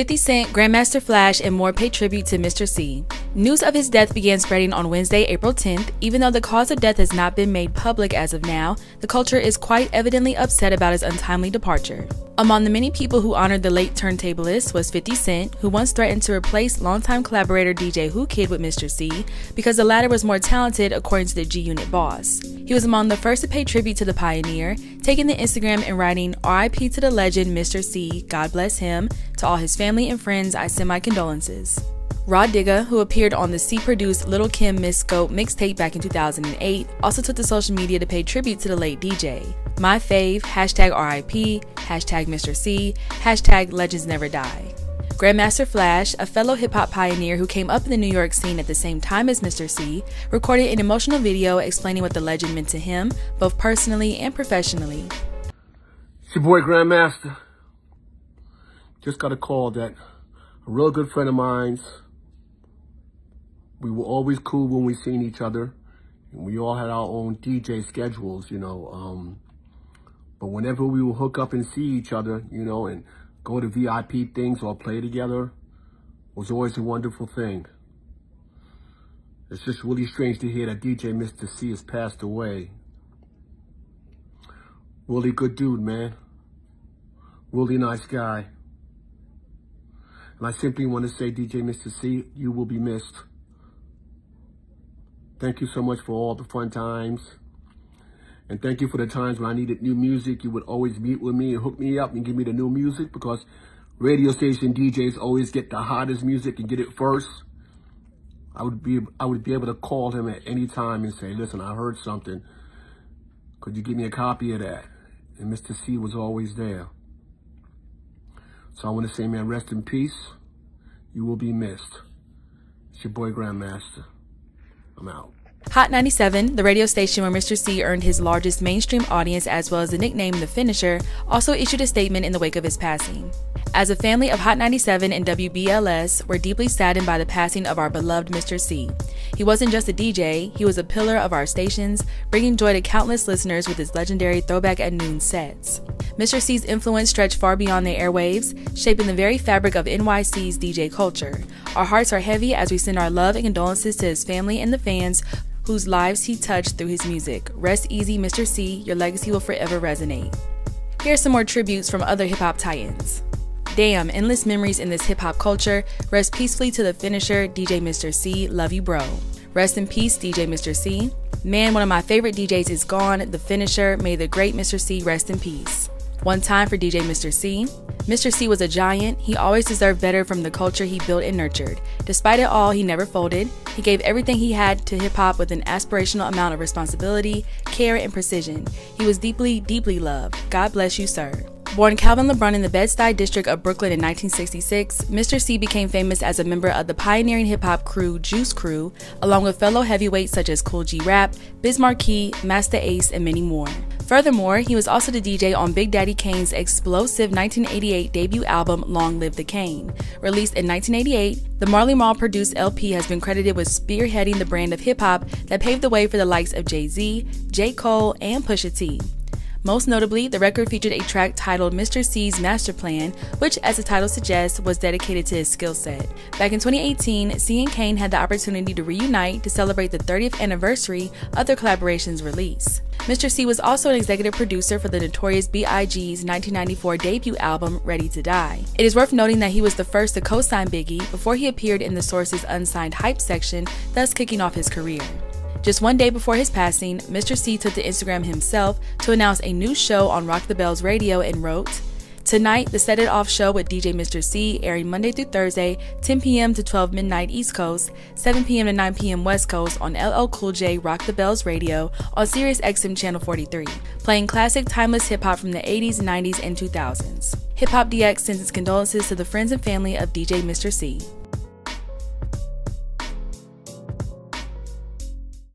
50 Cent, Grandmaster Flash, and more pay tribute to Mister Cee. News of his death began spreading on Wednesday, April 10th. Even though the cause of death has not been made public as of now, the culture is quite evidently upset about his untimely departure. Among the many people who honored the late turntablist was 50 Cent, who once threatened to replace longtime collaborator DJ Whoo Kid with Mister Cee because the latter was more talented, according to the G Unit boss. He was among the first to pay tribute to the pioneer, taking the Instagram and writing RIP to the legend Mister Cee, God bless him. To all his family and friends, I send my condolences. Rah Digga, who appeared on the Cee produced Lil' Kim Miss Scope mixtape back in 2008, also took to social media to pay tribute to the late DJ. My fave, hashtag RIP, hashtag Mister Cee, hashtag Legends Never Die. Grandmaster Flash, a fellow hip hop pioneer who came up in the New York scene at the same time as Mister Cee, recorded an emotional video explaining what the legend meant to him, both personally and professionally. It's your boy Grandmaster. Just got a call that a real good friend of mine's we were always cool when we seen each other. And we all had our own DJ schedules, you know. Um, but whenever we would hook up and see each other, you know, and go to VIP things or play together, was always a wonderful thing. It's just really strange to hear that DJ Mister Cee has passed away. Really good dude, man. Really nice guy. And I simply want to say, DJ Mister Cee, you will be missed. Thank you so much for all the fun times. And thank you for the times when I needed new music. You would always meet with me and hook me up and give me the new music because radio station DJs always get the hottest music and get it first. I would be I would be able to call him at any time and say, listen, I heard something. Could you give me a copy of that? And Mister Cee was always there. So I want to say, man, rest in peace. You will be missed. It's your boy Grandmaster. I'm out. Hot 97, the radio station where Mister Cee earned his largest mainstream audience as well as the nickname The Finisher, also issued a statement in the wake of his passing. As a family of Hot 97 and WBLS, we're deeply saddened by the passing of our beloved Mister Cee. He wasn't just a DJ, he was a pillar of our stations, bringing joy to countless listeners with his legendary Throwback at Noon sets. Mister Cee's influence stretched far beyond the airwaves, shaping the very fabric of NYC's DJ culture. Our hearts are heavy as we send our love and condolences to his family and the fans whose lives he touched through his music. Rest easy, Mister Cee, your legacy will forever resonate. Here's some more tributes from other hip hop titans. Damn, endless memories in this hip hop culture. Rest peacefully to the finisher, DJ Mister Cee. Love you, bro. Rest in peace, DJ Mister Cee. Man, one of my favorite DJs is gone. The finisher. May the great Mister Cee rest in peace. One time for DJ Mister Cee. Mister Cee was a giant. He always deserved better from the culture he built and nurtured. Despite it all, he never folded. He gave everything he had to hip hop with an aspirational amount of responsibility, care, and precision. He was deeply, deeply loved. God bless you, sir. Born Calvin LeBrun in the Bed-Stuy district of Brooklyn in 1966, Mister Cee became famous as a member of the pioneering hip hop crew Juice Crew, along with fellow heavyweights such as Kool G Rap, Biz Markie, Masta Ace, and many more. Furthermore, he was also the DJ on Big Daddy Kane's explosive 1988 debut album Long Live the Kane. Released in 1988, the Marley Marl produced LP has been credited with spearheading the brand of hip hop that paved the way for the likes of Jay Z, J. Cole, and Pusha T. Most notably, the record featured a track titled Mister Cee's Master Plan, which, as the title suggests, was dedicated to his skill set. Back in 2018, Cee and Kane had the opportunity to reunite to celebrate the 30th anniversary of their collaboration's release. Mister Cee was also an executive producer for the notorious B.I.G.'s 1994 debut album, Ready to Die. It is worth noting that he was the first to co sign Biggie before he appeared in the Source's unsigned hype section, thus kicking off his career. Just one day before his passing, Mister Cee took to Instagram himself to announce a new show on Rock the Bells Radio and wrote, Tonight, the Set It Off show with DJ Mister Cee, airing Monday through Thursday, 10 p.m. to 12 midnight East Coast, 7 p.m. to 9 p.m. West Coast on LL Cool J Rock the Bells Radio on Sirius XM Channel 43, playing classic timeless hip hop from the 80s, 90s, and 2000s. Hip Hop DX sends its condolences to the friends and family of DJ Mister Cee.